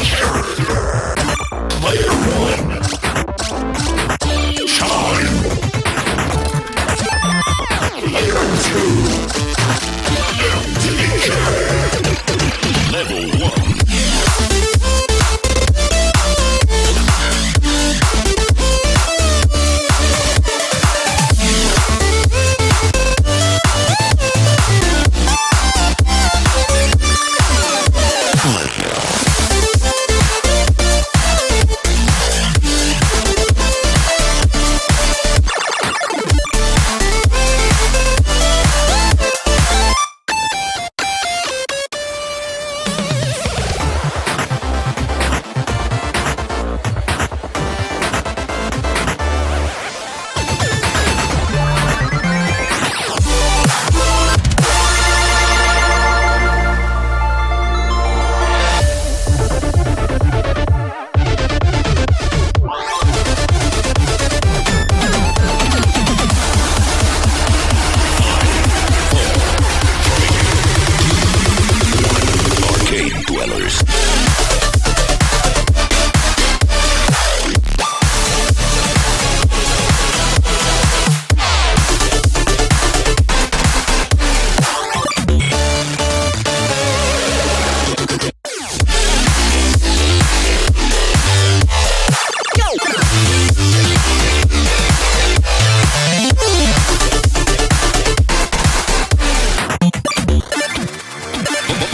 Player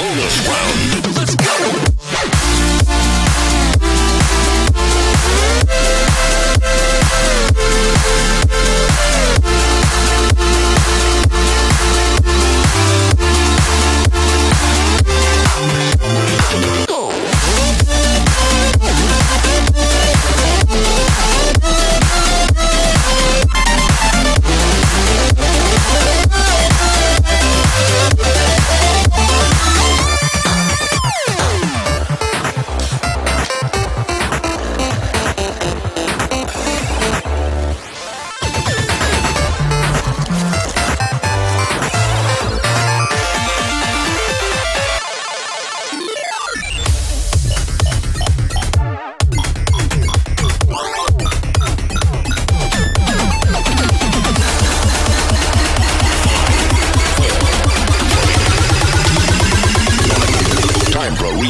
Bonus round. Let's go.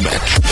Rematch.